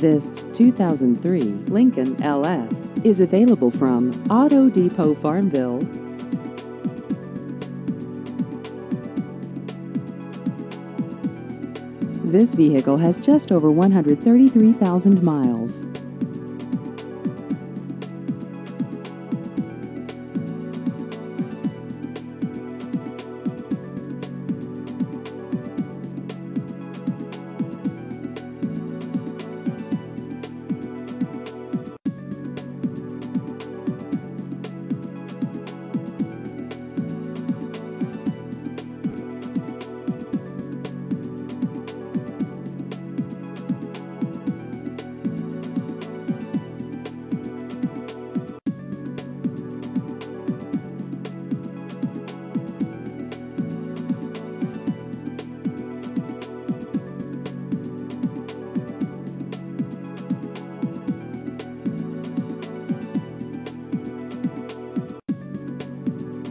This 2003 Lincoln LS is available from Auto Depot Farmville. This vehicle has just over 133,000 miles.